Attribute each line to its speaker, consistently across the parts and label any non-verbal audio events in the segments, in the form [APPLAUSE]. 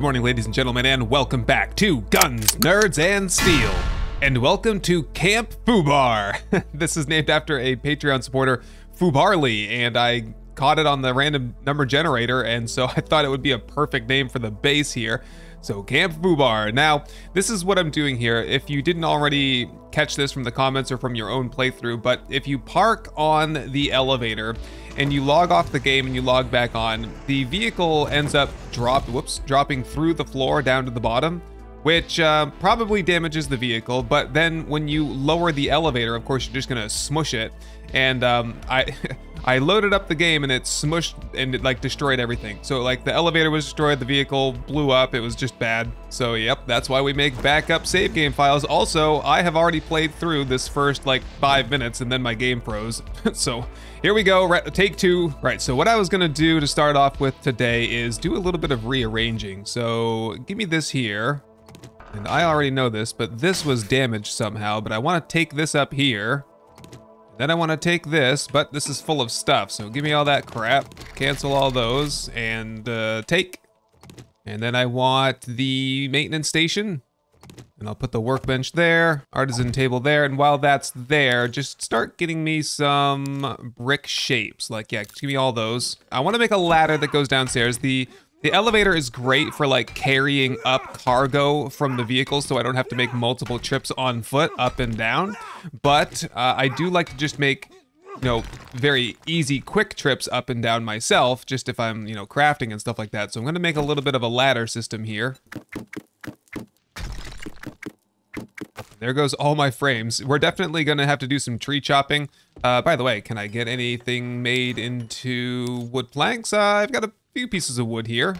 Speaker 1: Good morning, ladies and gentlemen, and welcome back to Guns, Nerds, and Steel. And welcome to Camp Fubar. [LAUGHS] this is named after a Patreon supporter, Fubarly, and I caught it on the random number generator, and so [LAUGHS] I thought it would be a perfect name for the base here. So Camp Fubar. Now, this is what I'm doing here. If you didn't already catch this from the comments or from your own playthrough, but if you park on the elevator and you log off the game and you log back on, the vehicle ends up drop, whoops, dropping through the floor down to the bottom which uh, probably damages the vehicle. But then when you lower the elevator, of course, you're just gonna smush it. And um, I, [LAUGHS] I loaded up the game and it smushed and it like destroyed everything. So like the elevator was destroyed, the vehicle blew up, it was just bad. So yep, that's why we make backup save game files. Also, I have already played through this first like five minutes and then my game froze. [LAUGHS] so here we go, right, take two. Right, so what I was gonna do to start off with today is do a little bit of rearranging. So give me this here. And I already know this, but this was damaged somehow, but I wanna take this up here. Then I want to take this, but this is full of stuff, so give me all that crap. Cancel all those, and uh, take. And then I want the maintenance station. And I'll put the workbench there, artisan table there, and while that's there, just start getting me some brick shapes. Like, yeah, give me all those. I want to make a ladder that goes downstairs. The the elevator is great for like carrying up cargo from the vehicle so I don't have to make multiple trips on foot up and down. But uh, I do like to just make, you know, very easy, quick trips up and down myself, just if I'm, you know, crafting and stuff like that. So I'm going to make a little bit of a ladder system here. There goes all my frames. We're definitely going to have to do some tree chopping. Uh, by the way, can I get anything made into wood planks? Uh, I've got a few pieces of wood here.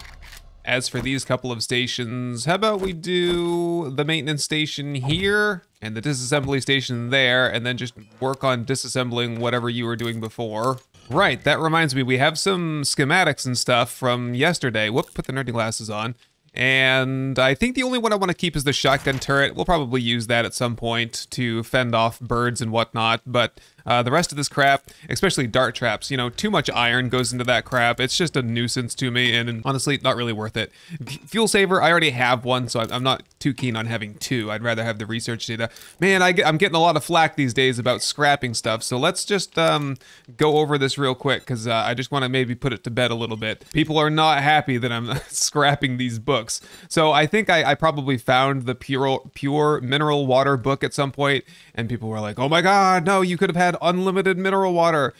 Speaker 1: As for these couple of stations, how about we do the maintenance station here and the disassembly station there, and then just work on disassembling whatever you were doing before. Right, that reminds me, we have some schematics and stuff from yesterday. Whoop, put the nerdy glasses on. And I think the only one I want to keep is the shotgun turret. We'll probably use that at some point to fend off birds and whatnot. But uh, the rest of this crap, especially dart traps, you know, too much iron goes into that crap. It's just a nuisance to me and honestly, not really worth it. Fuel saver, I already have one, so I'm not too keen on having two. I'd rather have the research data. Man, I am getting a lot of flack these days about scrapping stuff, so let's just um, go over this real quick because uh, I just want to maybe put it to bed a little bit. People are not happy that I'm [LAUGHS] scrapping these books. So I think I, I probably found the pure, pure mineral water book at some point, and people were like, oh my god, no, you could have had had unlimited mineral water.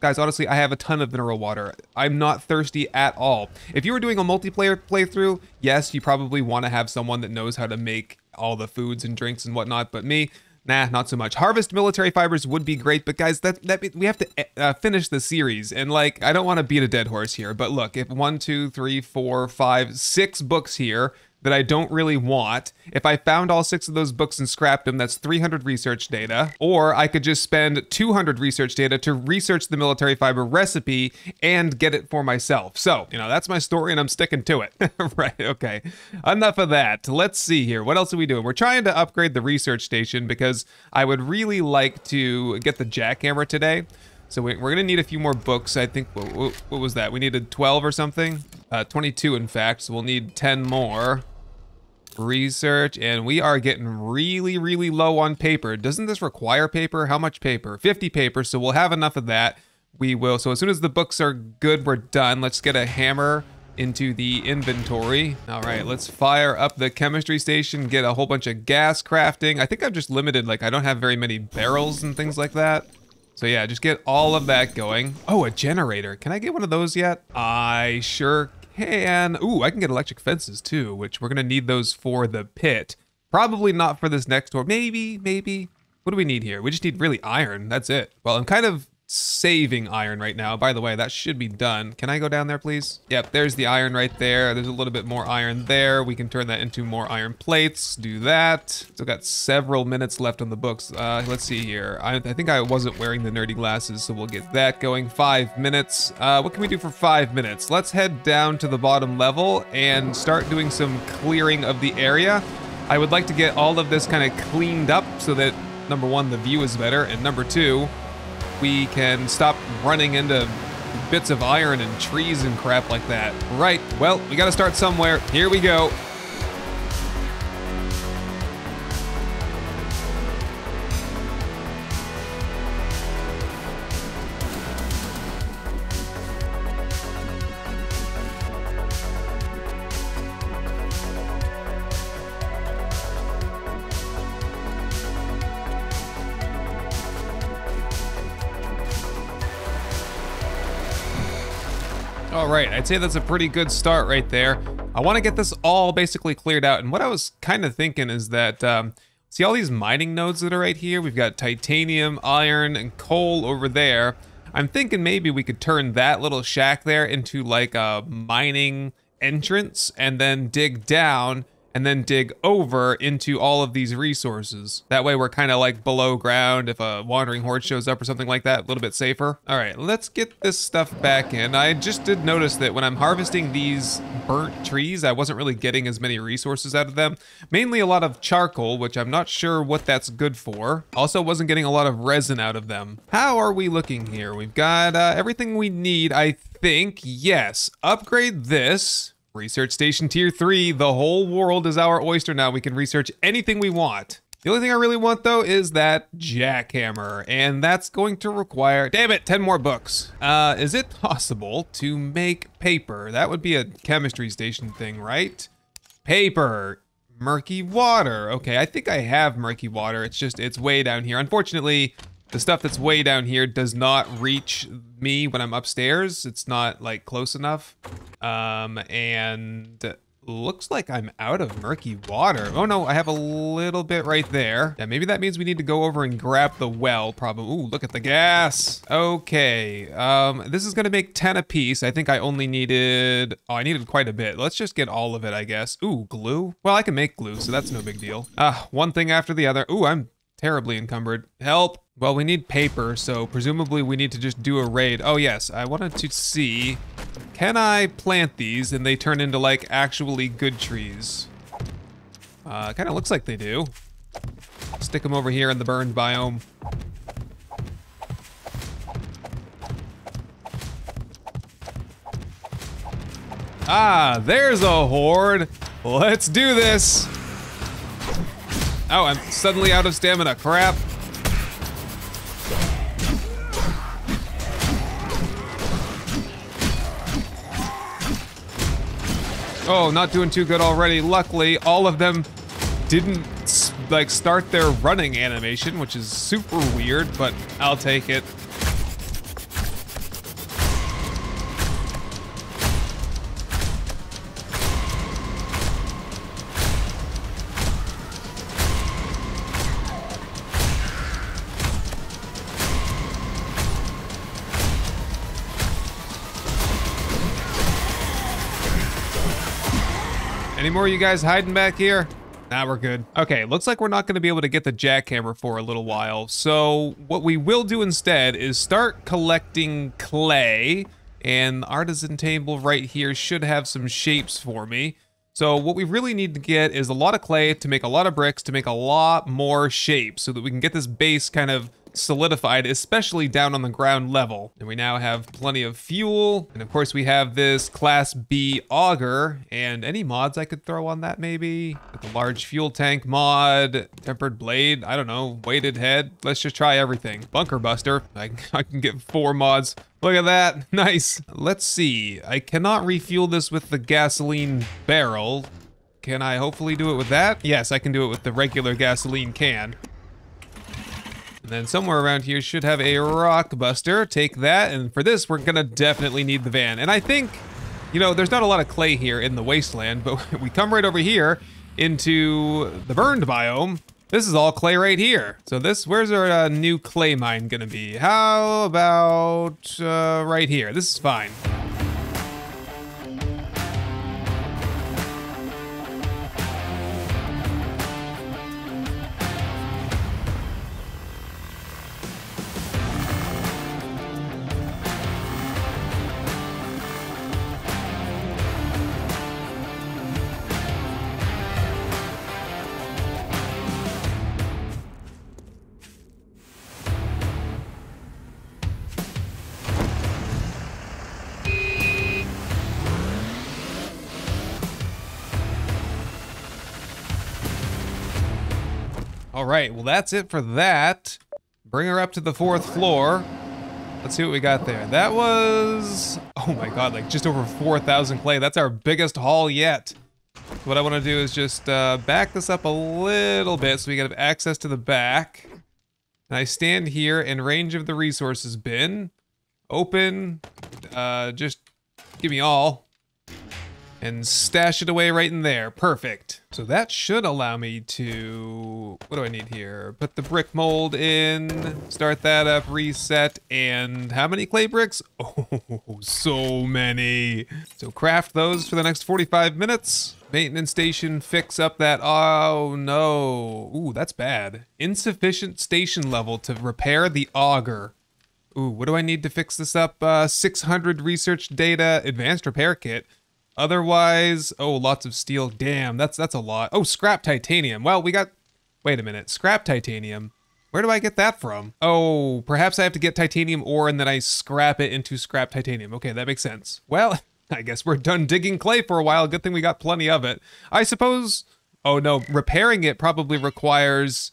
Speaker 1: Guys, honestly, I have a ton of mineral water. I'm not thirsty at all. If you were doing a multiplayer playthrough, yes, you probably want to have someone that knows how to make all the foods and drinks and whatnot, but me, nah, not so much. Harvest military fibers would be great, but guys, that, that we have to eh, uh, finish the series. And like, I don't want to beat a dead horse here, but look, if one, two, three, four, five, six books here that I don't really want. If I found all six of those books and scrapped them, that's 300 research data. Or I could just spend 200 research data to research the military fiber recipe and get it for myself. So, you know, that's my story and I'm sticking to it. [LAUGHS] right, okay. Enough of that. Let's see here. What else are we doing? We're trying to upgrade the research station because I would really like to get the jackhammer today. So we're going to need a few more books. I think, what, what was that? We needed 12 or something? Uh, 22, in fact, so we'll need 10 more research, and we are getting really, really low on paper. Doesn't this require paper? How much paper? 50 paper, so we'll have enough of that. We will, so as soon as the books are good, we're done. Let's get a hammer into the inventory. All right, let's fire up the chemistry station, get a whole bunch of gas crafting. I think I'm just limited, like I don't have very many barrels and things like that. So yeah, just get all of that going. Oh, a generator. Can I get one of those yet? I sure can. Ooh, I can get electric fences too, which we're to need those for the pit. Probably not for this next door. Maybe, maybe. What do we need here? We just need really iron. That's it. Well, I'm kind of saving iron right now. By the way, that should be done. Can I go down there, please? Yep, there's the iron right there. There's a little bit more iron there. We can turn that into more iron plates. Do that. Still got several minutes left on the books. Uh, let's see here. I, I, think I wasn't wearing the nerdy glasses, so we'll get that going. Five minutes. Uh, what can we do for five minutes? Let's head down to the bottom level and start doing some clearing of the area. I would like to get all of this kind of cleaned up so that, number one, the view is better, and number two, we can stop running into bits of iron and trees and crap like that. Right, well, we gotta start somewhere. Here we go. I'd say that's a pretty good start right there. I want to get this all basically cleared out. And what I was kind of thinking is that, um, see all these mining nodes that are right here? We've got titanium, iron, and coal over there. I'm thinking maybe we could turn that little shack there into like a mining entrance and then dig down and then dig over into all of these resources. That way we're kind of like below ground if a wandering horde shows up or something like that, a little bit safer. All right, let's get this stuff back in. I just did notice that when I'm harvesting these burnt trees, I wasn't really getting as many resources out of them. Mainly a lot of charcoal, which I'm not sure what that's good for. Also wasn't getting a lot of resin out of them. How are we looking here? We've got uh, everything we need, I think. Yes, upgrade this. Research Station Tier 3, the whole world is our oyster now. We can research anything we want. The only thing I really want though is that jackhammer, and that's going to require, damn it, 10 more books. Uh, is it possible to make paper? That would be a chemistry station thing, right? Paper, murky water. Okay, I think I have murky water. It's just, it's way down here. Unfortunately, the stuff that's way down here does not reach me when I'm upstairs. It's not like close enough. Um, and looks like I'm out of murky water. Oh no, I have a little bit right there. Yeah, maybe that means we need to go over and grab the well, probably. Ooh, look at the gas. Okay, um, this is gonna make 10 a piece. I think I only needed, oh, I needed quite a bit. Let's just get all of it, I guess. Ooh, glue? Well, I can make glue, so that's no big deal. Ah, uh, one thing after the other. Ooh, I'm terribly encumbered. Help. Well, we need paper, so presumably we need to just do a raid. Oh yes, I wanted to see, can I plant these and they turn into like actually good trees? Uh, kind of looks like they do. Stick them over here in the burned biome. Ah, there's a horde. Let's do this. Oh, I'm suddenly out of stamina. Crap. Oh, not doing too good already. Luckily, all of them didn't like start their running animation, which is super weird, but I'll take it. Any more you guys hiding back here? Nah, we're good. Okay, looks like we're not going to be able to get the jackhammer for a little while. So what we will do instead is start collecting clay. And the artisan table right here should have some shapes for me. So what we really need to get is a lot of clay to make a lot of bricks to make a lot more shapes so that we can get this base kind of solidified, especially down on the ground level. And we now have plenty of fuel. And of course we have this class B auger and any mods I could throw on that maybe. the large fuel tank mod, tempered blade, I don't know, weighted head. Let's just try everything. Bunker buster, I, [LAUGHS] I can get four mods. Look at that, [LAUGHS] nice. Let's see, I cannot refuel this with the gasoline barrel. Can I hopefully do it with that? Yes, I can do it with the regular gasoline can. And then somewhere around here should have a rock buster. Take that. And for this, we're going to definitely need the van. And I think, you know, there's not a lot of clay here in the wasteland, but [LAUGHS] we come right over here into the burned biome. This is all clay right here. So this, where's our uh, new clay mine going to be? How about uh, right here? This is fine. Right, well, that's it for that. Bring her up to the fourth floor. Let's see what we got there. That was, oh my God, like just over 4,000 clay. That's our biggest haul yet. What I want to do is just uh, back this up a little bit so we can have access to the back. And I stand here in range of the resources bin. Open, uh, just give me all and stash it away right in there. Perfect. So that should allow me to, what do I need here? Put the brick mold in, start that up, reset, and how many clay bricks? [LAUGHS] Oh, so many. So craft those for the next 45 minutes. Maintenance station, fix up that, oh no. Ooh, that's bad. Insufficient station level to repair the auger. Ooh, what do I need to fix this up? Uh, 600 research data, advanced repair kit. Otherwise, oh, lots of steel. Damn, that's that's a lot. Oh, scrap titanium. Well, we got. Wait a minute, scrap titanium. Where do I get that from? Oh, perhaps I have to get titanium ore and then I scrap it into scrap titanium. Okay, that makes sense. Well, [LAUGHS] I guess we're done digging clay for a while. Good thing we got plenty of it. I suppose. Oh no, repairing it probably requires.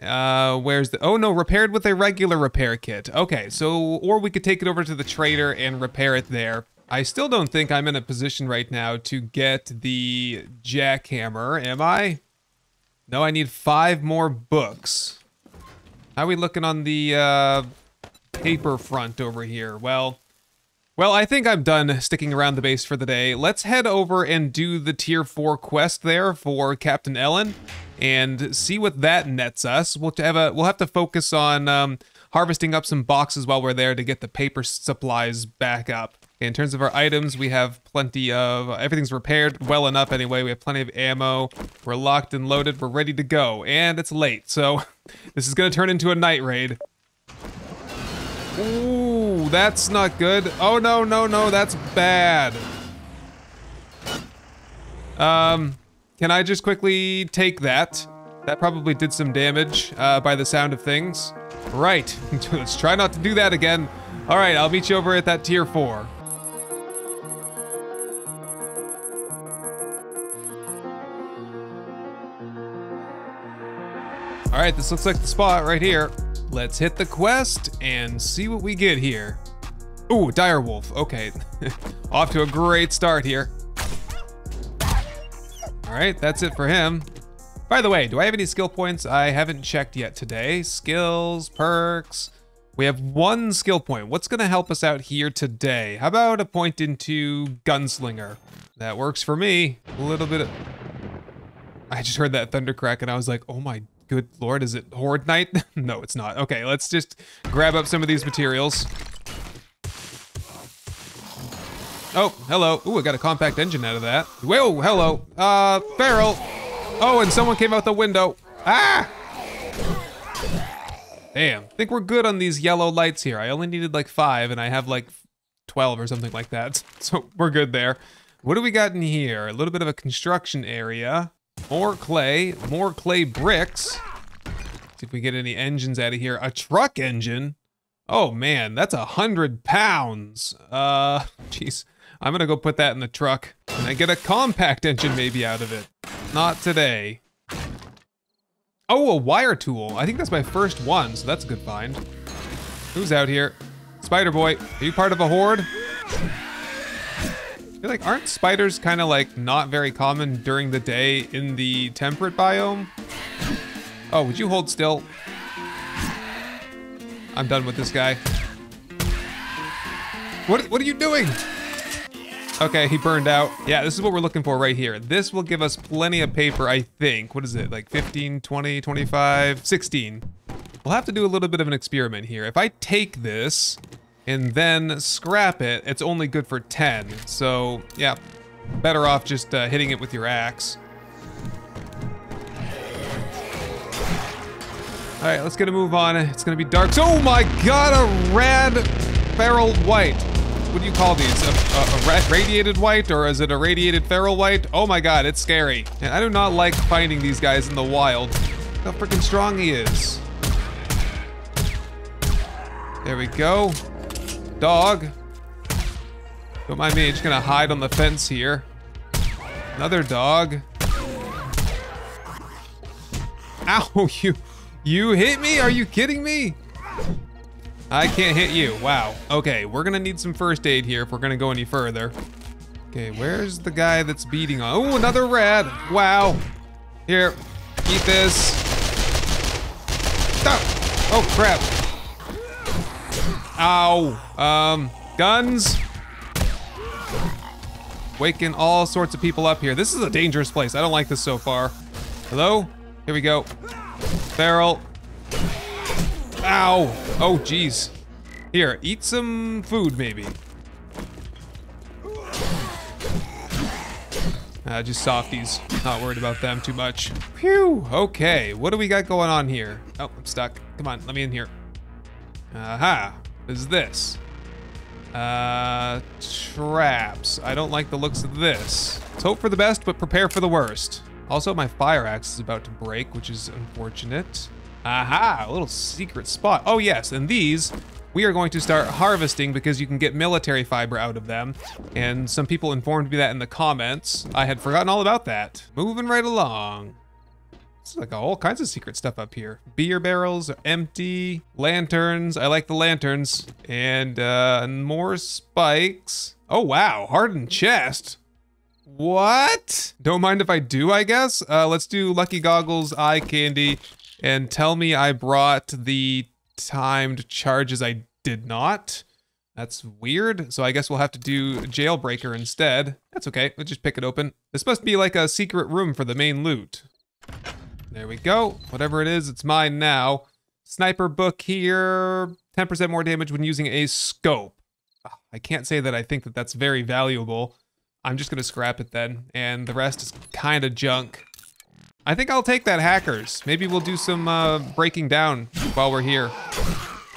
Speaker 1: Uh, where's the? Oh no, repaired with a regular repair kit. Okay, so or we could take it over to the trader and repair it there. I still don't think I'm in a position right now to get the jackhammer, am I? No, I need five more books. How are we looking on the uh, paper front over here? Well, well, I think I'm done sticking around the base for the day. Let's head over and do the tier 4 quest there for Captain Ellen and see what that nets us. We'll have a we'll have to focus on um, harvesting up some boxes while we're there to get the paper supplies back up. In terms of our items, we have plenty of, everything's repaired well enough anyway. We have plenty of ammo. We're locked and loaded. We're ready to go. And it's late, so [LAUGHS] this is going to turn into a night raid. Ooh, that's not good. Oh, no, no, no, that's bad. Um, can I just quickly take that? That probably did some damage uh, by the sound of things. Right, [LAUGHS] let's try not to do that again. All right, I'll meet you over at that tier four. All right, this looks like the spot right here. Let's hit the quest and see what we get here. Ooh, direwolf. Okay, [LAUGHS] off to a great start here. All right, that's it for him. By the way, do I have any skill points? I haven't checked yet today. Skills, perks. We have one skill point. What's gonna help us out here today? How about a point into Gunslinger? That works for me. A little bit of... I just heard that thunder crack and I was like, oh my Good lord, is it Horde Night? [LAUGHS] no, it's not. Okay, let's just grab up some of these materials. Oh, hello. Ooh, I got a compact engine out of that. Whoa, hello. Uh, barrel. Oh, and someone came out the window. Ah! Damn. I think we're good on these yellow lights here. I only needed like five, and I have like 12 or something like that. [LAUGHS] So we're good there. What do we got in here? A little bit of a construction area. More clay, more clay bricks. See if we get any engines out of here. A truck engine? Oh man, that's a hundred pounds. Uh, jeez. I'm gonna go put that in the truck. And I get a compact engine maybe out of it. Not today. Oh, a wire tool. I think that's my first one, so that's a good find. Who's out here? Spider Boy, are you part of a horde? Feel like, aren't spiders kind of like not very common during the day in the temperate biome? Oh, would you hold still? I'm done with this guy. What, what are you doing? Okay, he burned out. Yeah, this is what we're looking for right here. This will give us plenty of paper, I think. What is it, like 15, 20, 25, 16. We'll have to do a little bit of an experiment here. If I take this and then scrap it, it's only good for 10. So, yeah, better off just uh, hitting it with your axe. All right, let's get a move on. It's gonna be dark. Oh my god, a rad feral wight. What do you call these? A, a, a radiated wight or is it a radiated feral wight? Oh my god, it's scary. And I do not like finding these guys in the wild. How freaking strong he is. There we go. Dog. Don't mind me, just gonna hide on the fence here. Another dog. Ow, [LAUGHS] you, you hit me? Are you kidding me? I can't hit you. Wow. Okay, we're gonna need some first aid here if we're gonna go any further. Okay, where's the guy that's beating on? Oh, another rat. Wow. Here, eat this. Stop. Oh, crap. Ow. Um, guns. Waking all sorts of people up here. This is a dangerous place. I don't like this so far. Hello? Here we go. Barrel. Ow. Oh, jeez. Here, eat some food, maybe. Uh, just softies. Not worried about them too much. Phew. Okay, what do we got going on here? Oh, I'm stuck. Come on, let me in here. Aha. Is this? Uh, traps. I don't like the looks of this. Let's hope for the best, but prepare for the worst. Also, my fire axe is about to break, which is unfortunate. Aha, a little secret spot. Oh yes, and these we are going to start harvesting because you can get military fiber out of them. And some people informed me that in the comments. I had forgotten all about that. Moving right along. It's like all kinds of secret stuff up here. Beer barrels empty. Lanterns. I like the lanterns. And uh, more spikes. Oh, wow. Hardened chest. What? Don't mind if I do, I guess. Uh, let's do Lucky Goggles, eye candy, and tell me I brought the timed charges I did not. That's weird. So I guess we'll have to do Jailbreaker instead. That's okay. We'll just pick it open. This must be like a secret room for the main loot. There we go. Whatever it is, it's mine now. Sniper book here. 10% more damage when using a scope. Ah, I can't say that I think that that's very valuable. I'm just going to scrap it then. And the rest is kind of junk. I think I'll take that hackers. Maybe we'll do some uh, breaking down while we're here.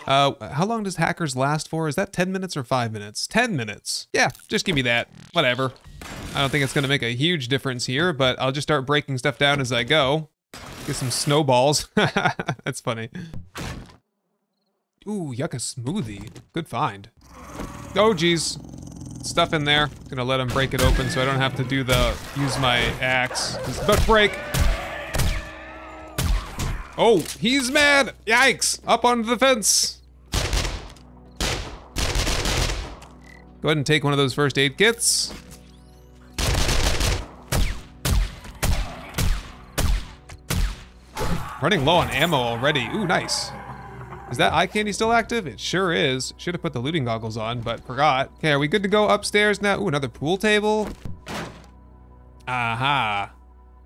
Speaker 1: Uh, how long does hackers last for? Is that 10 minutes or 5 minutes? 10 minutes. Yeah, just give me that. Whatever. I don't think it's going to make a huge difference here, but I'll just start breaking stuff down as I go. Get some snowballs. [LAUGHS] That's funny. Ooh, yucca smoothie. Good find. Oh, geez. Stuff in there. Gonna let him break it open so I don't have to do the, use my axe. To break. Oh, he's mad! Yikes! Up onto the fence! Go ahead and take one of those first aid kits. Running low on ammo already. Ooh, nice. Is that eye candy still active? It sure is. Should have put the looting goggles on, but forgot. Okay, are we good to go upstairs now? Ooh, another pool table. Aha.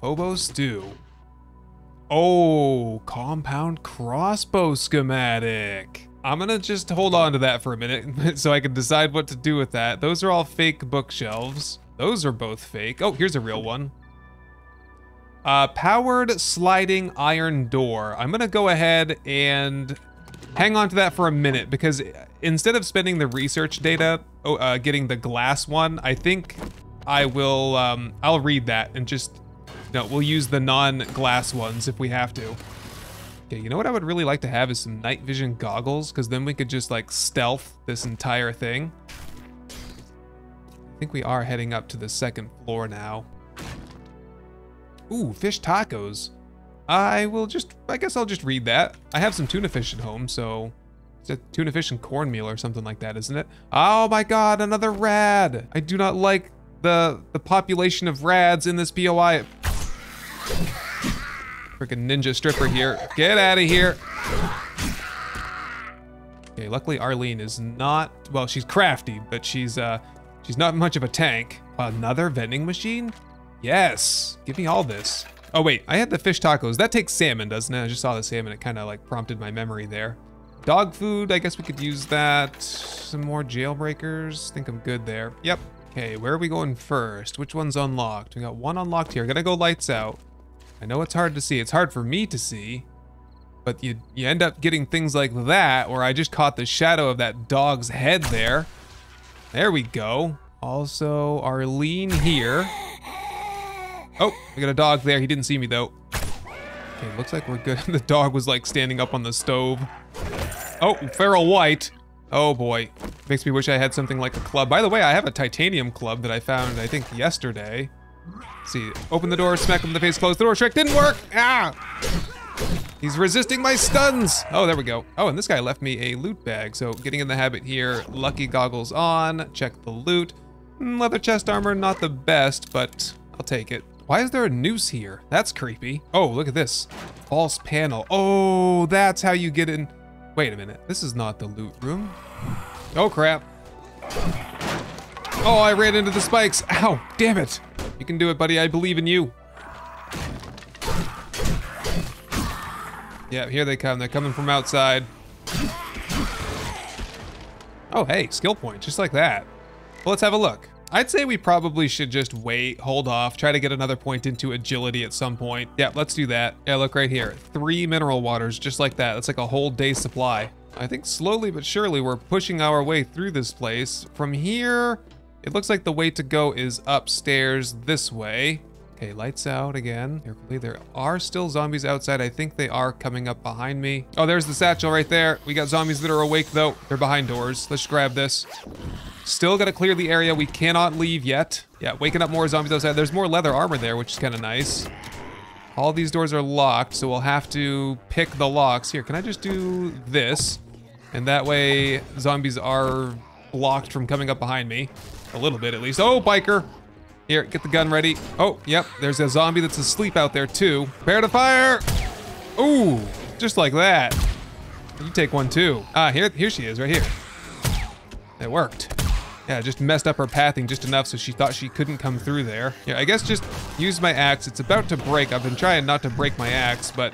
Speaker 1: Hobo stew. Oh, compound crossbow schematic. I'm gonna just hold on to that for a minute [LAUGHS] so I can decide what to do with that. Those are all fake bookshelves. Those are both fake. Oh, here's a real one. Uh, powered sliding iron door. I'm gonna go ahead and hang on to that for a minute because instead of spending the research data, oh, uh, getting the glass one, I think I will, um, I'll read that and just no, we'll use the non-glass ones if we have to. Okay, you know what I would really like to have is some night vision goggles, because then we could just like stealth this entire thing. I think we are heading up to the second floor now. Ooh, fish tacos. I will just, I guess I'll just read that. I have some tuna fish at home, so it's a tuna fish and cornmeal or something like that, isn't it? Oh my god, another rad. I do not like the the population of rads in this POI. Freaking ninja stripper here. Get out of here. Okay, luckily Arlene is not, well, she's crafty, but she's, uh, she's not much of a tank. Another vending machine? Yes, give me all this. Oh wait, I had the fish tacos. That takes salmon, doesn't it? I just saw the salmon. It kind of like prompted my memory there. Dog food, I guess we could use that. Some more jailbreakers. think I'm good there. Yep. Okay, where are we going first? Which one's unlocked? We got one unlocked here. Gotta go lights out. I know it's hard to see. It's hard for me to see. But you, you end up getting things like that, where I just caught the shadow of that dog's head there. There we go. Also, Arlene here. Oh, we got a dog there. He didn't see me, though. Okay, looks like we're good. [LAUGHS] the dog was, like, standing up on the stove. Oh, feral wight. Oh, boy. Makes me wish I had something like a club. By the way, I have a titanium club that I found, I think, yesterday. Let's see, open the door, smack him in the face, close the door. Trick didn't work. Ah! He's resisting my stuns. Oh, there we go. Oh, and this guy left me a loot bag. So getting in the habit here, lucky goggles on, check the loot. Mm, Leather chest armor, not the best, but I'll take it. Why is there a noose here? That's creepy. Oh, look at this. False panel. Oh, that's how you get in. Wait a minute. This is not the loot room. Oh, crap. Oh, I ran into the spikes. Ow, damn it. You can do it, buddy. I believe in you. Yeah, here they come. They're coming from outside. Oh, hey, skill point, just like that. Well, let's have a look. I'd say we probably should just wait, hold off, try to get another point into agility at some point. Yeah, let's do that. Yeah, look right here. Three mineral waters, just like that. That's like a whole day supply. I think slowly but surely we're pushing our way through this place. From here, it looks like the way to go is upstairs this way. Okay, lights out again. Carefully, there are still zombies outside. I think they are coming up behind me. Oh, there's the satchel right there. We got zombies that are awake though. They're behind doors. Let's grab this. Still gotta clear the area. We cannot leave yet. Yeah, waking up more zombies outside. There's more leather armor there, which is kind of nice. All these doors are locked, so we'll have to pick the locks. Here, can I just do this? And that way, zombies are blocked from coming up behind me. A little bit, at least. Oh, biker! Here, get the gun ready. Oh, yep, there's a zombie that's asleep out there, too. Prepare to fire! Ooh, just like that. You take one, too. Ah, here, here she is, right here. It worked. Yeah, just messed up her pathing just enough so she thought she couldn't come through there. Yeah, I guess just use my axe. It's about to break. I've been trying not to break my axe, but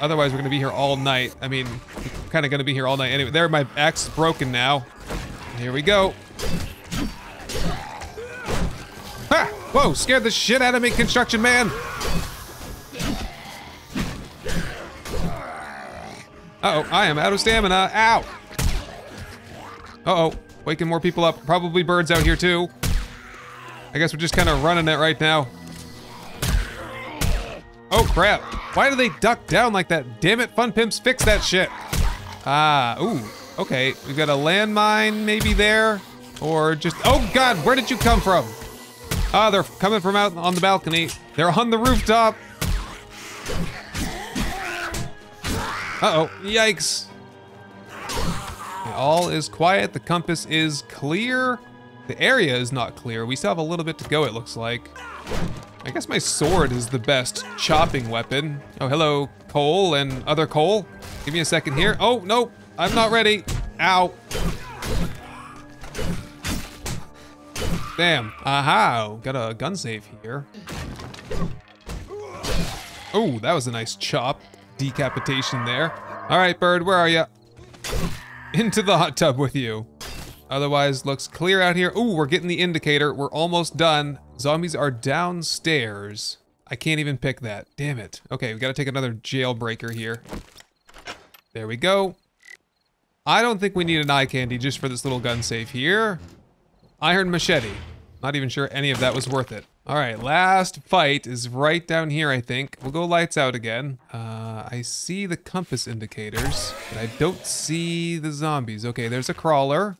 Speaker 1: otherwise we're gonna be here all night. I mean, kind of gonna be here all night anyway. There, my axe is broken now. Here we go. Ha! Whoa, scared the shit out of me, construction man. Uh-oh, I am out of stamina. Ow! Uh-oh, waking more people up. Probably birds out here too. I guess we're just kind of running it right now. Oh crap. Why do they duck down like that? Damn it, Fun Pimps, fix that shit. Ah, ooh, okay. We've got a landmine maybe there. Or just, oh God, where did you come from? Ah, they're coming from out on the balcony. They're on the rooftop. Uh-oh, yikes. All is quiet, the compass is clear. The area is not clear. We still have a little bit to go, it looks like. I guess my sword is the best chopping weapon. Oh, hello, coal and other coal. Give me a second here. Oh, no, I'm not ready. Ow. Damn. Aha, got a gun save here. Oh, that was a nice chop. Decapitation there. All right, bird, where are you? Into the hot tub with you. Otherwise, looks clear out here. Ooh, we're getting the indicator. We're almost done. Zombies are downstairs. I can't even pick that. Damn it. Okay, we gotta take another jailbreaker here. There we go. I don't think we need an eye candy just for this little gun safe here. Iron machete. Not even sure any of that was worth it. All right, last fight is right down here, I think. We'll go lights out again. Uh, I see the compass indicators, but I don't see the zombies. Okay, there's a crawler.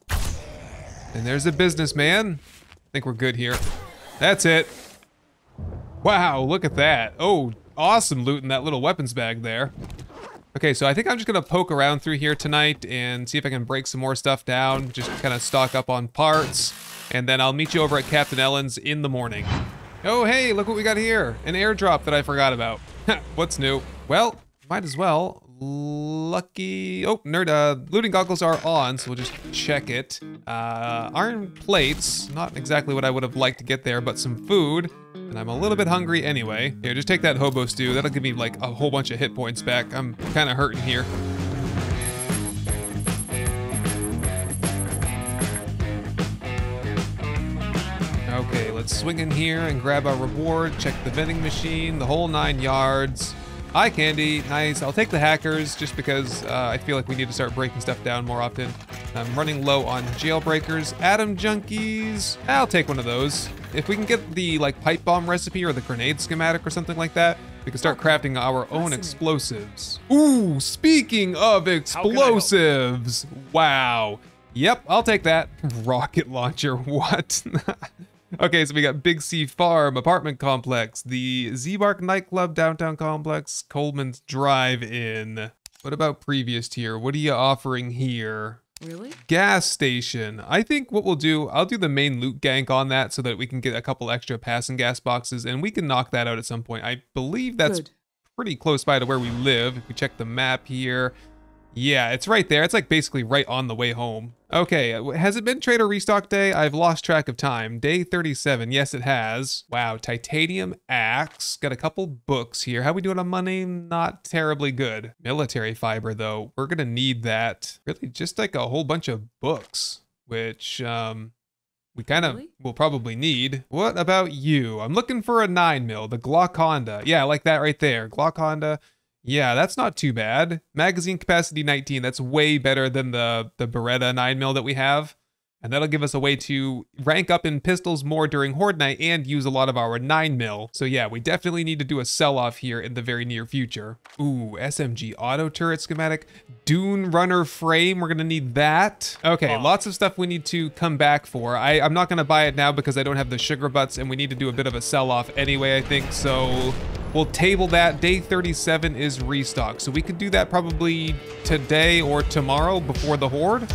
Speaker 1: And there's a businessman. I think we're good here. That's it. Wow, look at that. Oh, awesome loot in that little weapons bag there. Okay, so I think I'm just gonna poke around through here tonight and see if I can break some more stuff down. Just kind of stock up on parts. And then I'll meet you over at Captain Ellen's in the morning. Oh, hey, look what we got here. An airdrop that I forgot about. [LAUGHS] What's new? Well, might as well. Lucky. Oh, nerd. Uh, looting goggles are on, so we'll just check it. Uh, iron plates. Not exactly what I would have liked to get there, but some food. And I'm a little bit hungry anyway. Here, just take that hobo stew. That'll give me like a whole bunch of hit points back. I'm kind of hurting here. Let's swing in here and grab our reward, check the vending machine, the whole nine yards. Eye candy, nice. I'll take the hackers just because uh, I feel like we need to start breaking stuff down more often. I'm running low on jailbreakers. Atom junkies, I'll take one of those. If we can get the like pipe bomb recipe or the grenade schematic or something like that, we can start crafting our own explosives. Ooh, speaking of explosives, wow. Yep, I'll take that. [LAUGHS] Rocket launcher, what? [LAUGHS] Okay, so we got Big C Farm, apartment complex, the Z-Mark nightclub, downtown complex, Coleman's Drive-In. What about previous tier? What are you offering here?
Speaker 2: Really?
Speaker 1: Gas station. I think what we'll do, I'll do the main loot gank on that so that we can get a couple extra passing gas boxes and we can knock that out at some point. I believe that's
Speaker 2: Good.
Speaker 1: pretty close by to where we live. If we check the map here, yeah, it's right there. It's like basically right on the way home. Okay, has it been Trader Restock Day? I've lost track of time. Day 37. Yes, it has. Wow, titanium axe. Got a couple books here. How we doing on money? Not terribly good. Military fiber, though. We're gonna need that. Really, just like a whole bunch of books, which, um, we kind of
Speaker 2: Really?
Speaker 1: will probably need. What about you? I'm looking for a 9 mil, the Glock Honda. Yeah, I like that right there. Glock Honda. Yeah, that's not too bad. Magazine capacity 19. That's way better than the the Beretta 9 mil that we have. And that'll give us a way to rank up in pistols more during Horde Night and use a lot of our 9 mil. So yeah, we definitely need to do a sell-off here in the very near future. Ooh, SMG auto turret schematic. Dune runner frame, we're gonna need that. Okay, lots of stuff we need to come back for. I, I'm not gonna buy it now because I don't have the sugar butts and we need to do a bit of a sell-off anyway, I think. So we'll table that. Day 37 is restock. So we could do that probably today or tomorrow before the Horde.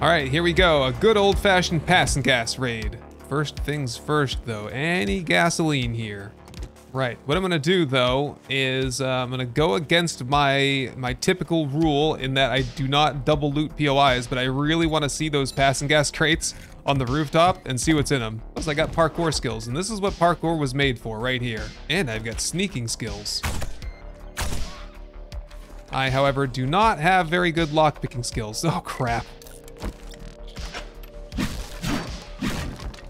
Speaker 1: All right, here we go. A good old fashioned Pass-n-Gas raid. First things first, though. Any gasoline here? Right. What I'm gonna do though is uh, I'm gonna go against my my typical rule in that I do not double loot POIs, but I really want to see those Pass-n-Gas crates on the rooftop and see what's in them. Plus, I got parkour skills, and this is what parkour was made for right here. And I've got sneaking skills. I, however, do not have very good lockpicking skills. [LAUGHS] Oh crap.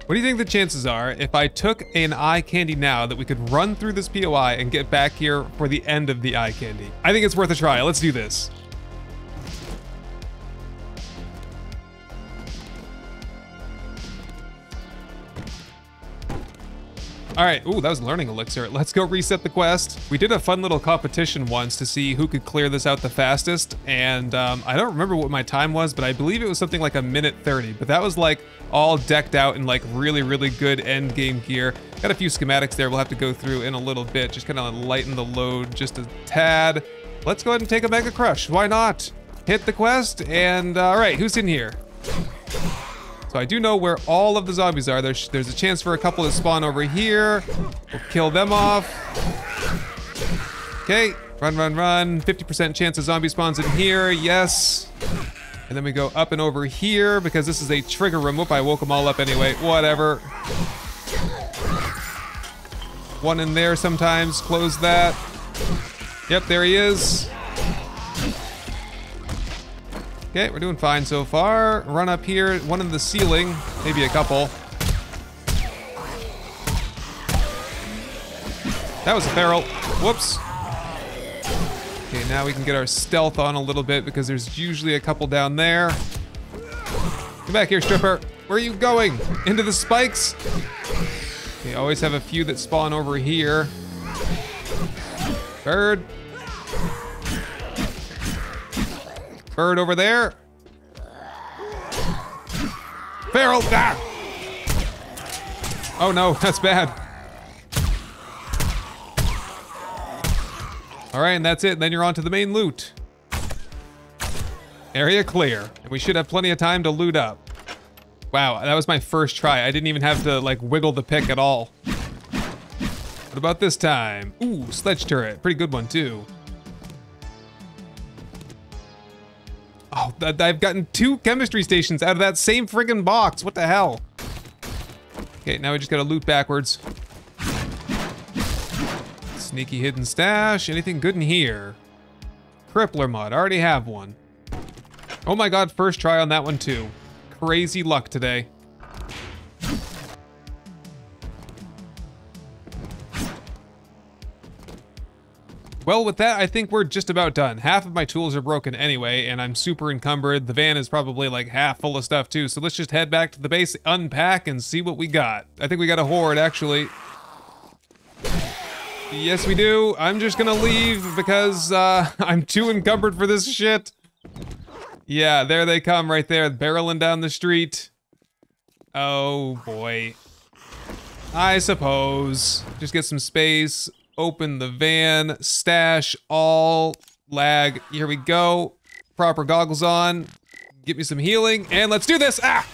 Speaker 1: What do you think the chances are if I took an eye candy now that we could run through this POI and get back here for the end of the eye candy? I think it's worth a try. Let's do this. All right, ooh, that was learning elixir. Let's go reset the quest. We did a fun little competition once to see who could clear this out the fastest, and um, I don't remember what my time was, but I believe it was something like a minute 30, but that was like all decked out in like really, really good end game gear. Got a few schematics there we'll have to go through in a little bit, just kind of lighten the load just a tad. Let's go ahead and take a Mega Crush, why not? Hit the quest, and uh, all right, who's in here? So I do know where all of the zombies are. There's, there's a chance for a couple to spawn over here. We'll kill them off. Okay, run, run, run. 50% chance of zombie spawns in here. Yes. And then we go up and over here because this is a trigger room. Whoop, I woke them all up anyway. Whatever. One in there sometimes. Close that. Yep, there he is. Okay, we're doing fine so far. Run up here, one in the ceiling, maybe a couple. That was a barrel. Whoops. Okay, now we can get our stealth on a little bit because there's usually a couple down there. Come back here, stripper. Where are you going? Into the spikes? We always have a few that spawn over here. Bird. Bird over there. Feral. Ah! Oh no, [LAUGHS] that's bad. All right, and that's it. Then you're on to the main loot. Area clear. And we should have plenty of time to loot up. Wow, that was my first try. I didn't even have to like wiggle the pick at all. What about this time? Ooh, sledge turret. Pretty good one too. I've gotten two chemistry stations out of that same friggin' box. What the hell? Okay, now we just gotta loot backwards. Sneaky hidden stash. Anything good in here? Crippler mod. I already have one. Oh my god, first try on that one too. Crazy luck today. Well, with that, I think we're just about done. Half of my tools are broken anyway, and I'm super encumbered. The van is probably like half full of stuff too, so let's just head back to the base, unpack, and see what we got. I think we got a horde, actually. Yes, we do. I'm just gonna leave because uh, [LAUGHS] I'm too encumbered for this shit. Yeah, there they come right there, barreling down the street. Oh boy. I suppose. Just get some space, open the van, stash all, lag. Here we go. Proper goggles on. Get me some healing, and let's do this! Ah!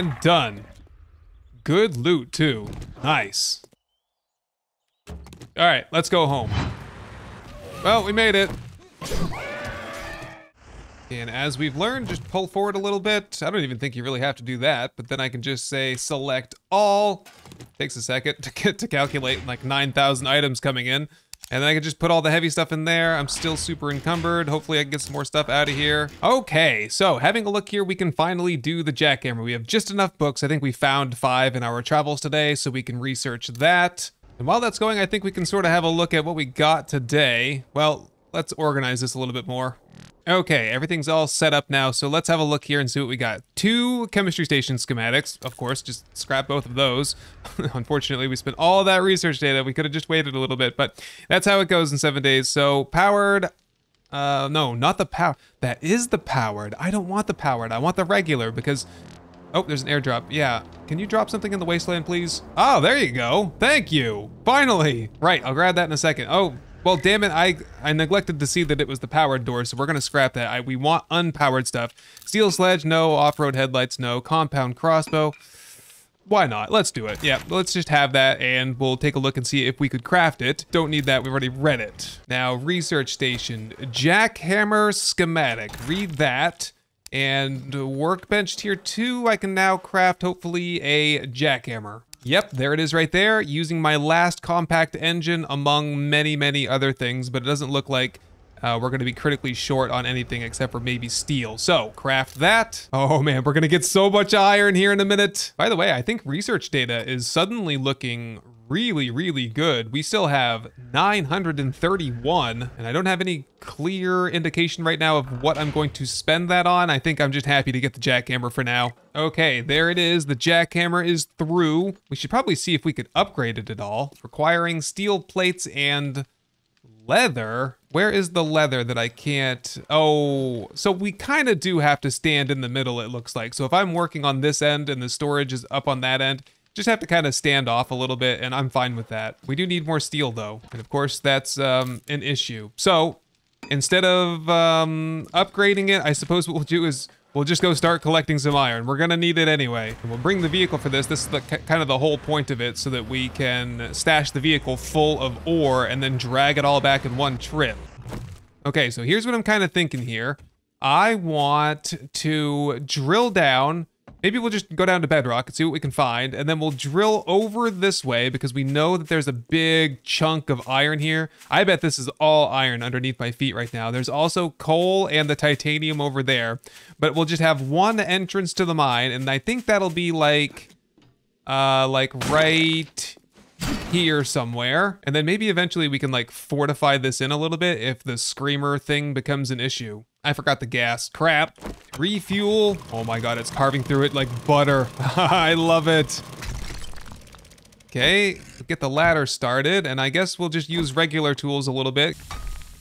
Speaker 1: And done. Good loot, too. Nice. All right, let's go home. Well, we made it. And as we've learned, just pull forward a little bit. I don't even think you really have to do that, but then I can just say select all. Takes a second [LAUGHS] to get to calculate like 9,000 items coming in. And then I can just put all the heavy stuff in there. I'm still super encumbered. Hopefully I can get some more stuff out of here. Okay, so having a look here, we can finally do the jackhammer. We have just enough books. I think we found five in our travels today, so we can research that. And while that's going, I think we can sort of have a look at what we got today. Well, let's organize this a little bit more. Okay, everything's all set up now, so let's have a look here and see what we got. Two chemistry station schematics, of course, just scrap both of those. [LAUGHS] Unfortunately, we spent all that research data. We could have just waited a little bit, but that's how it goes in seven days. So powered, uh, no, not the power. That is the powered. I don't want the powered. I want the regular because, oh, there's an airdrop. Yeah, can you drop something in the wasteland, please? Oh, there you go. Thank you. Finally. Right, I'll grab that in a second. Oh, well, damn it, I I neglected to see that it was the powered door, so we're gonna scrap that. I, we want unpowered stuff. Steel sledge, no. Off-road headlights, no. Compound crossbow. Why not? Let's do it. Yeah, let's just have that, and we'll take a look and see if we could craft it. Don't need that, we've already read it. Now, research station. Jackhammer schematic. Read that. And workbench tier 2, I can now craft, hopefully, a jackhammer. Yep, there it is right there, using my last compact engine among many, many other things, but it doesn't look like uh, we're going to be critically short on anything except for maybe steel. So, craft that. Oh man, we're going to get so much iron here in a minute. By the way, I think research data is suddenly looking really, really good. We still have 931, and I don't have any clear indication right now of what I'm going to spend that on. I think I'm just happy to get the jackhammer for now. Okay, there it is. The jackhammer is through. We should probably see if we could upgrade it at all. Requiring steel plates and leather. Where is the leather that I can't? Oh, so we kind of do have to stand in the middle, it looks like. So if I'm working on this end and the storage is up on that end, just have to kind of stand off a little bit, and I'm fine with that. We do need more steel, though, and of course, that's um, an issue. So, instead of um, upgrading it, I suppose what we'll do is we'll just go start collecting some iron. We're gonna need it anyway. And we'll bring the vehicle for this. This is the, kind of the whole point of it, so that we can stash the vehicle full of ore and then drag it all back in one trip. Okay, so here's what I'm kind of thinking here. I want to drill down Maybe we'll just go down to bedrock and see what we can find, and then we'll drill over this way because we know that there's a big chunk of iron here. I bet this is all iron underneath my feet right now. There's also coal and the titanium over there, but we'll just have one entrance to the mine, and I think that'll be like, uh, like right here somewhere. And then maybe eventually we can like fortify this in a little bit if the screamer thing becomes an issue. I forgot the gas. Crap. Refuel. Oh my god, it's carving through it like butter. [LAUGHS] I love it. Okay, get the ladder started, and I guess we'll just use regular tools a little bit.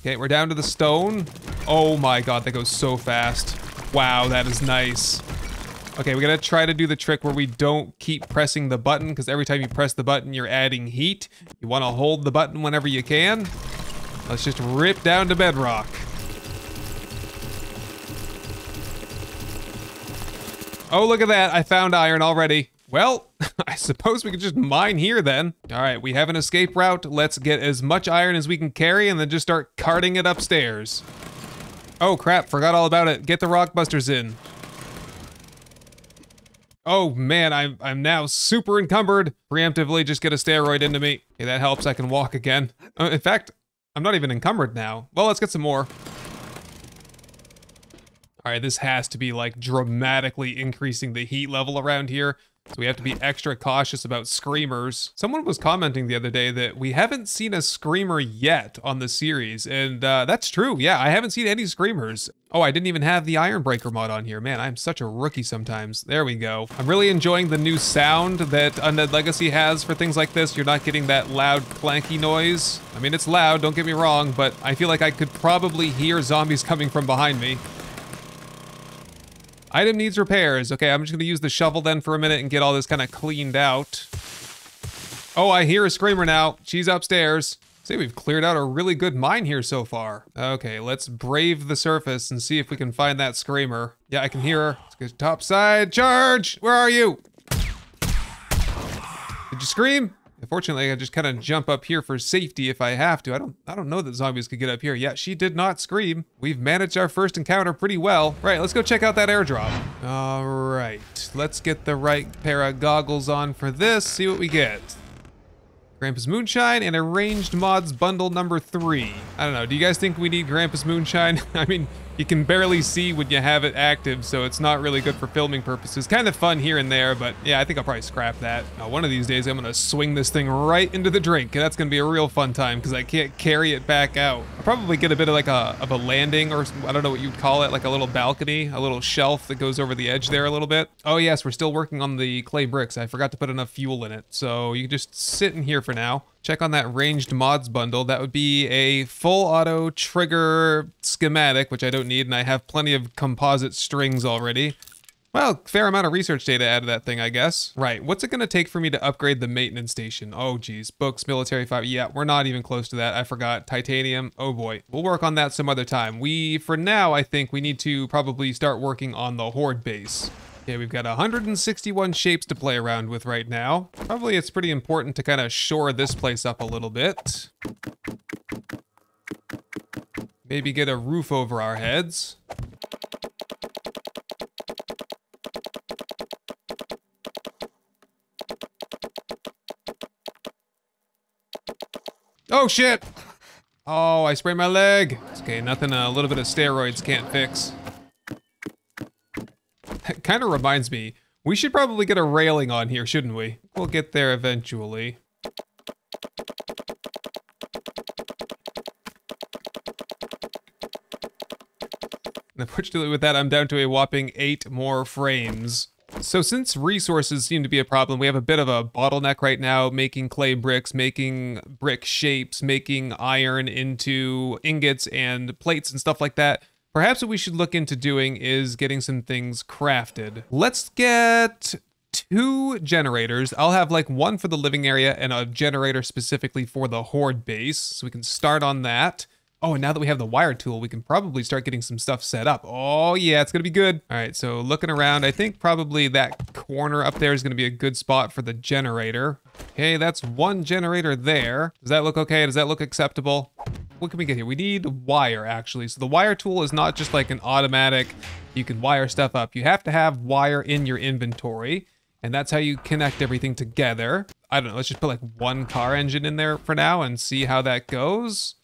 Speaker 1: Okay, we're down to the stone. Oh my god, that goes so fast. Wow, that is nice. Okay, we gotta try to do the trick where we don't keep pressing the button, because every time you press the button, you're adding heat. You want to hold the button whenever you can. Let's just rip down to bedrock. Oh, look at that. I found iron already. Well, [LAUGHS] I suppose we could just mine here then. All right, we have an escape route. Let's get as much iron as we can carry and then just start carting it upstairs. Oh crap, forgot all about it. Get the rock busters in. Oh man, I'm, I'm now super encumbered. Preemptively just get a steroid into me. Okay, that helps. I can walk again. Uh, in fact, I'm not even encumbered now. Well, let's get some more. All right, this has to be like dramatically increasing the heat level around here. So we have to be extra cautious about screamers. Someone was commenting the other day that we haven't seen a screamer yet on the series, and uh, that's true. Yeah, I haven't seen any screamers. Oh, I didn't even have the Ironbreaker mod on here. Man, I'm such a rookie sometimes. There we go. I'm really enjoying the new sound that Undead Legacy has for things like this. You're not getting that loud clanky noise. I mean, it's loud, don't get me wrong, but I feel like I could probably hear zombies coming from behind me. Item needs repairs. Okay, I'm just gonna use the shovel then for a minute and get all this kind of cleaned out. Oh, I hear a screamer now. She's upstairs. See, we've cleared out a really good mine here so far. Okay, let's brave the surface and see if we can find that screamer. Yeah, I can hear her. Let's top side. Charge! Where are you? Did you scream? Unfortunately, I just kind of jump up here for safety if I have to. I don't I don't know that zombies could get up here. Yeah, she did not scream. We've managed our first encounter pretty well. Right, let's go check out that airdrop. All right, let's get the right pair of goggles on for this, see what we get. Grandpa's Moonshine and Arranged Mods bundle number three. I don't know, do you guys think we need Grandpa's Moonshine? [LAUGHS] I mean, you can barely see when you have it active, so it's not really good for filming purposes. Kind of fun here and there, but yeah, I think I'll probably scrap that. Now, one of these days, I'm gonna swing this thing right into the drink, and that's gonna be a real fun time because I can't carry it back out. I'll probably get a bit of like a of a landing, or I don't know what you'd call it, like a little balcony, a little shelf that goes over the edge there a little bit. Oh yes, we're still working on the clay bricks. I forgot to put enough fuel in it, so you can just sit in here for now check on that ranged mods bundle. That would be a full auto trigger schematic, which I don't need, and I have plenty of composite strings already. Well, fair amount of research data out of that thing, I guess. Right, what's it gonna take for me to upgrade the maintenance station? Oh geez, books, military five, yeah, we're not even close to that. I forgot, titanium, oh boy. We'll work on that some other time. We, for now, I think we need to probably start working on the horde base. Okay, we've got 161 shapes to play around with right now. Probably it's pretty important to kind of shore this place up a little bit. Maybe get a roof over our heads. Oh shit! Oh, I sprained my leg. Okay, nothing uh, a little bit of steroids can't fix [LAUGHS] kind of reminds me, we should probably get a railing on here, shouldn't we? We'll get there eventually. Unfortunately with that, I'm down to a whopping eight more frames. So since resources seem to be a problem, we have a bit of a bottleneck right now, making clay bricks, making brick shapes, making iron into ingots and plates and stuff like that. Perhaps what we should look into doing is getting some things crafted. Let's get two generators. I'll have like one for the living area and a generator specifically for the horde base. So we can start on that. Oh, and now that we have the wire tool, we can probably start getting some stuff set up. Oh yeah, it's gonna be good. All right, so looking around, I think probably that corner up there is gonna be a good spot for the generator. Okay, that's one generator there. Does that look okay? Does that look acceptable? What can we get here? We need wire, actually. So the wire tool is not just like an automatic, you can wire stuff up. You have to have wire in your inventory, and that's how you connect everything together. I don't know, let's just put like one car engine in there for now and see how that goes.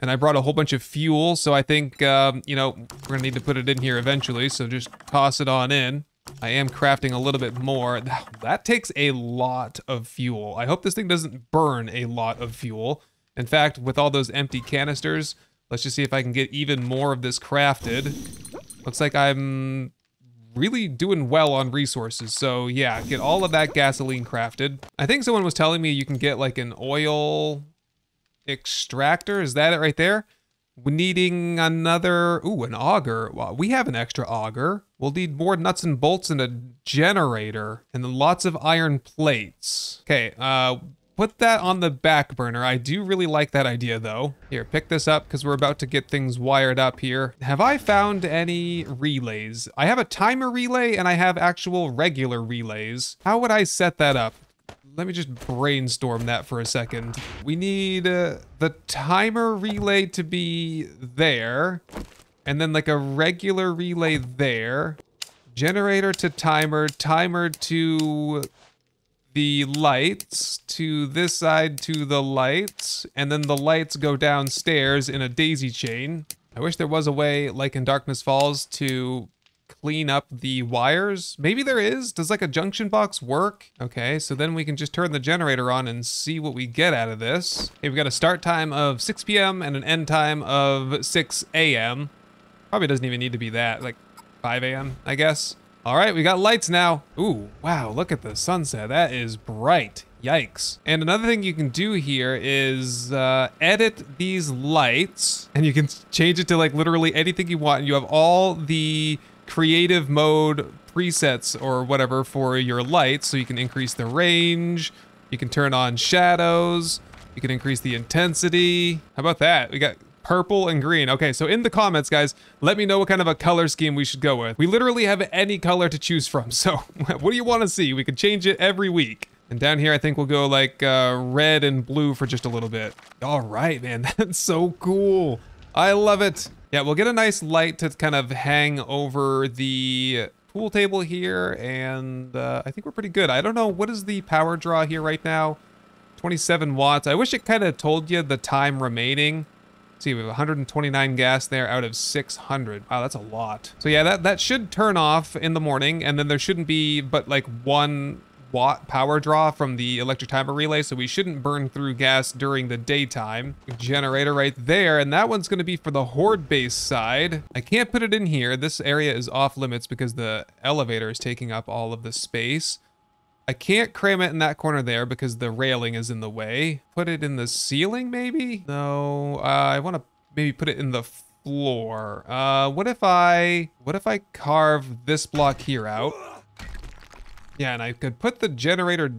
Speaker 1: And I brought a whole bunch of fuel, so I think, um, you know, we're gonna need to put it in here eventually, so just toss it on in. I am crafting a little bit more. That takes a lot of fuel. I hope this thing doesn't burn a lot of fuel. In fact, with all those empty canisters, let's just see if I can get even more of this crafted. Looks like I'm really doing well on resources. So yeah, get all of that gasoline crafted. I think someone was telling me you can get like an oil extractor. Is that it right there? We're needing another, ooh, an auger. Well, we have an extra auger. We'll need more nuts and bolts and a generator and lots of iron plates. Okay, uh, put that on the back burner. I do really like that idea though. Here, pick this up because we're about to get things wired up here. Have I found any relays? I have a timer relay and I have actual regular relays. How would I set that up? Let me just brainstorm that for a second. We need uh, the timer relay to be there and then like a regular relay there. Generator to timer, timer to the lights to this side to the lights, and then the lights go downstairs in a daisy chain. I wish there was a way, like in Darkness Falls, to clean up the wires. Maybe there is. Does like a junction box work? Okay, so then we can just turn the generator on and see what we get out of this. Okay, we've got a start time of 6 p.m. and an end time of 6 a.m. Probably doesn't even need to be that, like 5 a.m., I guess. All right, we got lights now. Ooh, wow, look at the sunset. That is bright. Yikes. And another thing you can do here is uh, edit these lights and you can change it to like literally anything you want. And you have all the creative mode presets or whatever for your lights. So you can increase the range, you can turn on shadows, you can increase the intensity. How about that? We got purple and green. Okay, so in the comments, guys, let me know what kind of a color scheme we should go with. We literally have any color to choose from. [LAUGHS] So what do you want to see? We can change it every week. And down here, I think we'll go like uh, red and blue for just a little bit. All right, man, [LAUGHS] that's so cool. I love it. Yeah, we'll get a nice light to kind of hang over the pool table here. And uh, I think we're pretty good. I don't know, what is the power draw here right now? 27 watts. I wish it kind of told you the time remaining see, we have 129 gas there out of 600. Wow, that's a lot. So yeah, that, that should turn off in the morning, and then there shouldn't be but like one watt power draw from the electric timer relay, so we shouldn't burn through gas during the daytime. Generator right there, and that one's gonna be for the horde base side. I can't put it in here. This area is off limits because the elevator is taking up all of the space. I can't cram it in that corner there because the railing is in the way. Put it in the ceiling, maybe? No, uh, I want to maybe put it in the floor. Uh, what if I, what if I carve this block here out? Yeah, and I could put the generator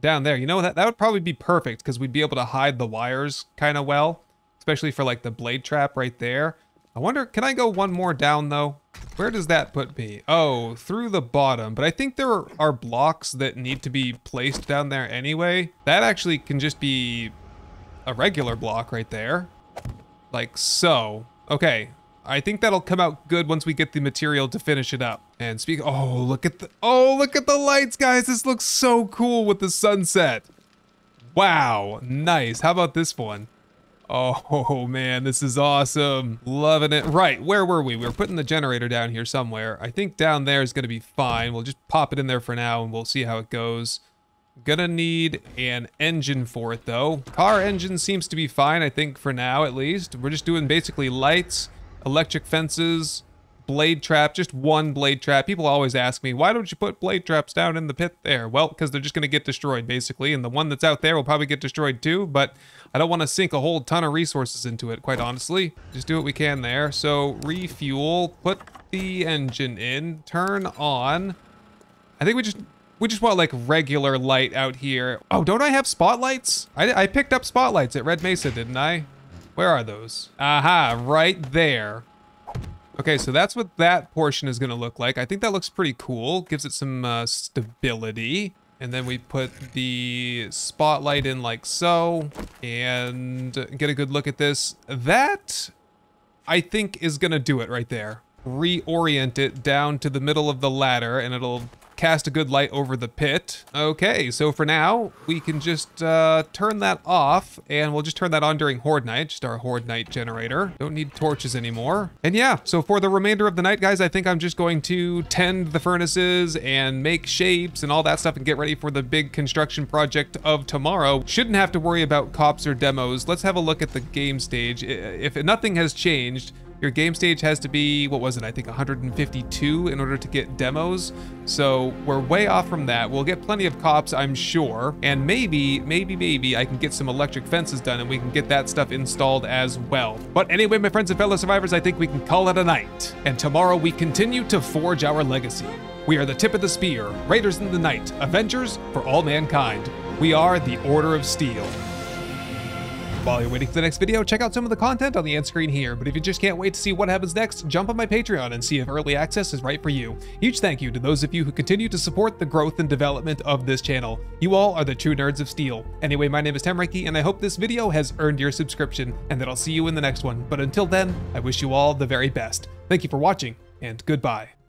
Speaker 1: down there. You know, that, that would probably be perfect because we'd be able to hide the wires kind of well, especially for like the blade trap right there. I wonder, can I go one more down though? Where does that put me? Oh, through the bottom. But I think there are blocks that need to be placed down there anyway. That actually can just be a regular block right there. Like so. Okay. I think that'll come out good once we get the material to finish it up. And speak, oh, look at the, oh, look at the lights, guys. This looks so cool with the sunset. Wow, nice. How about this one? Oh man, this is awesome. Loving it. Right, where were we? We were putting the generator down here somewhere. I think down there is gonna be fine. We'll just pop it in there for now and we'll see how it goes. Gonna need an engine for it though. Car engine seems to be fine, I think for now at least. We're just doing basically lights, electric fences, blade trap, just one blade trap. People always ask me, why don't you put blade traps down in the pit there? Well, because they're just going to get destroyed, basically, and the one that's out there will probably get destroyed too, but I don't want to sink a whole ton of resources into it, quite honestly. Just do what we can there. So, refuel, put the engine in, turn on. I think we just we just want like regular light out here. Oh, don't I have spotlights? I, I picked up spotlights at Red Mesa, didn't I? Where are those? Aha, right there. Okay, so that's what that portion is going to look like. I think that looks pretty cool. Gives it some uh, stability. And then we put the spotlight in like so and get a good look at this. That, I think, is going to do it right there. Reorient it down to the middle of the ladder and it'll cast a good light over the pit. Okay, so for now, we can just uh, turn that off, and we'll just turn that on during Horde Night, just our Horde Night generator. Don't need torches anymore. And yeah, so for the remainder of the night, guys, I think I'm just going to tend the furnaces and make shapes and all that stuff and get ready for the big construction project of tomorrow. Shouldn't have to worry about cops or demos. Let's have a look at the game stage. If nothing has changed, your game stage has to be, what was it, I think 152 in order to get demos. So we're way off from that. We'll get plenty of cops, I'm sure. And maybe, maybe, maybe I can get some electric fences done and we can get that stuff installed as well. But anyway, my friends and fellow survivors, I think we can call it a night. And tomorrow we continue to forge our legacy. We are the tip of the spear, Raiders in the Night, Avengers for all mankind. We are the Order of Steel. While you're waiting for the next video, check out some of the content on the end screen here, but if you just can't wait to see what happens next, jump on my Patreon and see if early access is right for you. Huge thank you to those of you who continue to support the growth and development of this channel. You all are the true nerds of steel. Anyway, my name is Temreiki, and I hope this video has earned your subscription, and that I'll see you in the next one. But until then, I wish you all the very best. Thank you for watching, and goodbye.